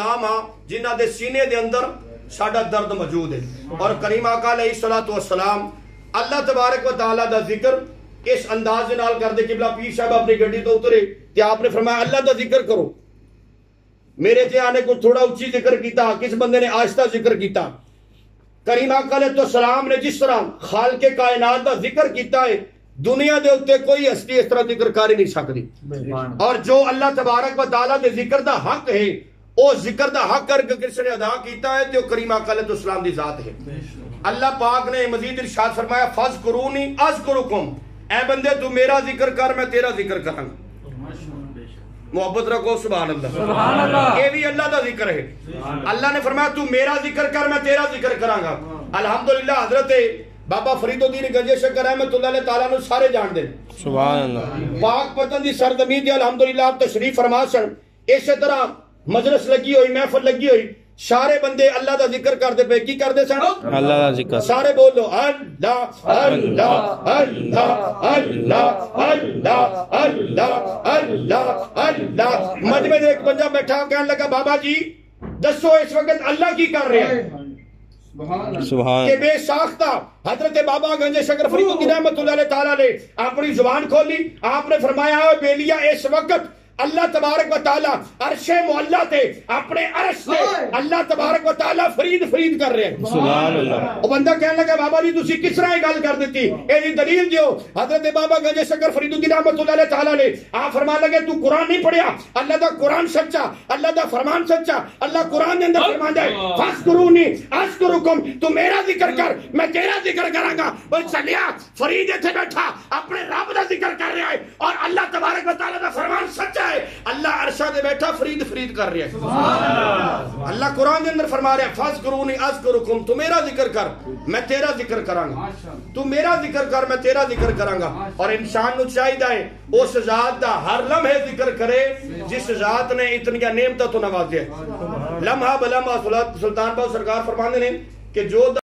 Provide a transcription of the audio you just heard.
نام ہاں جنہ دے سینے دے اندر ساڑھا درد موجود ہے۔ اور کریم آقا علیہ السلام اللہ تبارک و تعالیٰ دا ذکر اس انداز نال کر دے قبلہ پیر صاحب اپنی گھڑی تو اترے کہ آپ نے فرمایا اللہ دا ذکر کرو۔ میرے تھے آنے کو تھوڑا اچھی ذکر کیتا کس بندے نے آہستہ ذکر کیتا۔ کریم آقا علیہ السلام نے جس طرح خالق کائنات دا ذکر کیتا ہے دنیا دے اتے کوئی ہستی اس طرح ذکر کاری نہیں سکتی۔ اور جو اللہ تبارک و تعالیٰ دے ذکر دا حق ہے ਉਹ ਜ਼ਿਕਰ ਦਾ ਹੱਕ ਕਰਕੇ ਕਿਸੇ ਨੇ ਅਦਾ ਕੀਤਾ ਹੈ ਤੇ ਉਹ ਕਰੀਮ ਆਕਾ ਅਲੈਹਿ ਸਲਾਮ ਦੀ ਜ਼ਾਤ ਹੈ اللہ پاک نے مزید ارشاد فرمایا فض کرونی از اے بندے تو میرا ذکر کر میں تیرا ذکر کروں محبت رکھو سبحان اللہ سبحان اللہ یہ بھی اللہ دا ذکر ہے اللہ نے فرمایا تو میرا ذکر کر میں تیرا ذکر کراں گا الحمدللہ حضرت بابا فرید الدین گنجے شکر احمد اللہ علیہ تعالیٰ نے سارے جان دے سبحان اللہ پاک پتن دی سرزمین دی الحمدللہ آپ تشریف فرما سن اسی طرح مجلس لگی ہوئی محفل لگی ہوئی۔ سارے بندے اللہ دا ذکر کر دے پہ کی کر دے سن؟ اللہ کا ذکر۔ سارے بولو اللہ اللہ اللہ اللہ اللہ اللہ اللہ اللہ۔ مجمع ایک بندہ بیٹھا کہنے لگا بابا جی دسو اس وقت اللہ کی کر رہے ہیں۔ سبحان۔ کہ بے ساختہ حضرت بابا گنج شکر فرید رحمت اللہ تعالیٰ نے اپنی زبان کھولی۔ آپ نے فرمایا بیلیا اس وقت اللہ تبارک و تعالیٰ عرش معلہ تے اپنے عرش سے اللہ تبارک و تعالیٰ فرید فرید کر رہے ہیں۔ سبحان اللہ۔ وہ بندہ کہنے لگا بابا جی تسی کس طرح یہ گل کر دیتی؟ اے دی دلیل دیو۔ حضرت بابا گنج شکر فرید الدین رحمت اللہ علیہ تعالیٰ نے آپ فرما لگے تو قرآن نہیں پڑھیا؟ اللہ دا قرآن سچا اللہ دا فرمان سچا اللہ قرآن دے اندر فرمان دے فاسکرونی اسکرکم تو میرا ذکر کر میں تیرا ذکر کراں گا وہ چلیا فرید ایتھے بیٹھا اپنے رب دا ذکر کر رہا ہے اور اللہ تبارک و تعالیٰ دا فرمان سچا ہے. اللہ عرشہ دے بیٹھا فرید فرید کر رہا ہے. اللہ. قرآن دے اندر فرما رہا ہے فاسکرونی اسکرکم تو میرا ذکر کر میں تیرا ذکر کراں گا۔ تو میرا ذکر کر میں تیرا ذکر کراں گا۔ اور انسان نو چاہیے ہے اس ذات دا ہر لمحے ذکر کرے جس ذات نے اتنی نعمتوں تو نوازے لمحہ بلمحہ سلطان باؤ سرکار فرماندے نے کہ جو